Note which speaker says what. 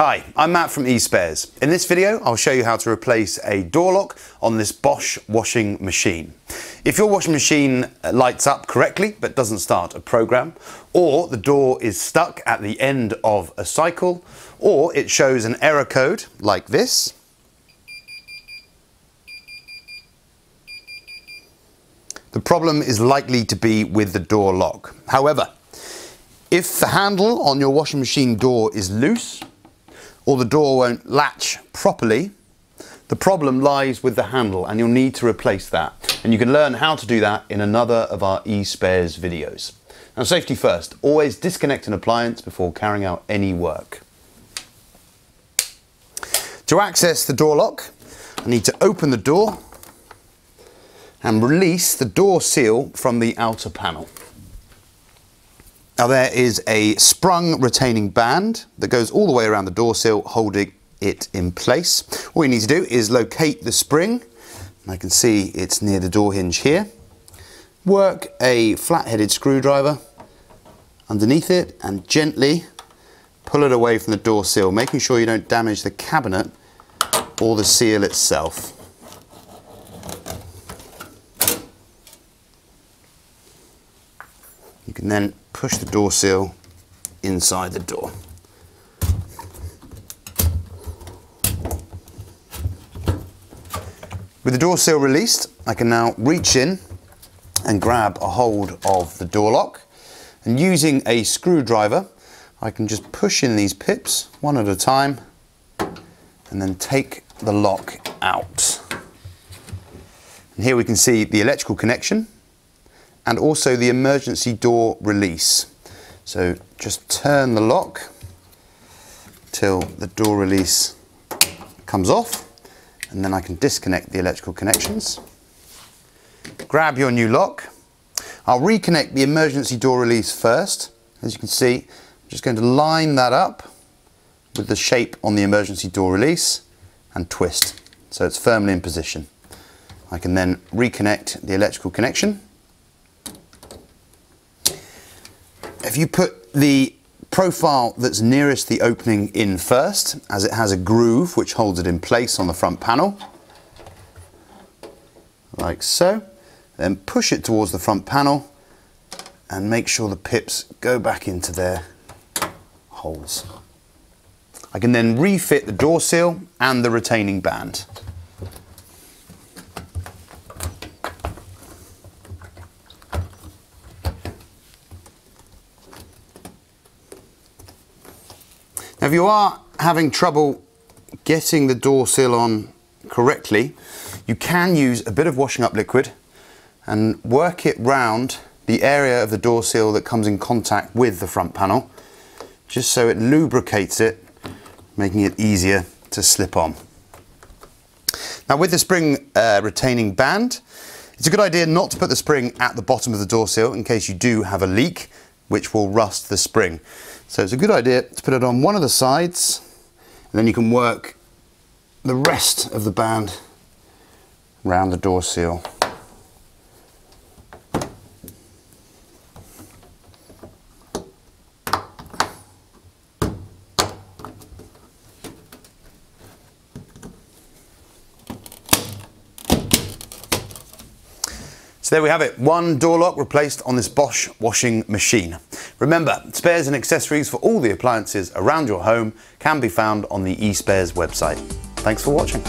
Speaker 1: Hi, I'm Mat from eSpares. In this video, I'll show you how to replace a door lock on this Bosch washing machine. If your washing machine uh, lights up correctly but doesn't start a program, or the door is stuck at the end of a cycle, or it shows an error code like this, the problem is likely to be with the door lock. However, if the handle on your washing machine door is loose, or the door won't latch properly, the problem lies with the handle and you'll need to replace that. And you can learn how to do that in another of our eSpares videos. Now safety first, always disconnect an appliance before carrying out any work. To access the door lock, I need to open the door and release the door seal from the outer panel. Now there is a sprung retaining band that goes all the way around the door sill holding it in place. All you need to do is locate the spring. I can see it's near the door hinge here. Work a flat-headed screwdriver underneath it and gently pull it away from the door sill, making sure you don't damage the cabinet or the seal itself. You can then push the door seal inside the door. With the door seal released, I can now reach in and grab a hold of the door lock. And using a screwdriver, I can just push in these pips one at a time and then take the lock out. And here we can see the electrical connection and also the emergency door release. So just turn the lock till the door release comes off and then I can disconnect the electrical connections. Grab your new lock. I'll reconnect the emergency door release first. As you can see, I'm just going to line that up with the shape on the emergency door release and twist so it's firmly in position. I can then reconnect the electrical connection If you put the profile that's nearest the opening in first, as it has a groove which holds it in place on the front panel, like so, then push it towards the front panel and make sure the pips go back into their holes. I can then refit the door seal and the retaining band. If you are having trouble getting the door seal on correctly, you can use a bit of washing up liquid and work it round the area of the door seal that comes in contact with the front panel, just so it lubricates it, making it easier to slip on. Now with the spring uh, retaining band, it's a good idea not to put the spring at the bottom of the door seal in case you do have a leak, which will rust the spring. So it's a good idea to put it on one of the sides and then you can work the rest of the band around the door seal. So there we have it, one door lock replaced on this Bosch washing machine. Remember, spares and accessories for all the appliances around your home can be found on the eSpares website. Thanks for watching.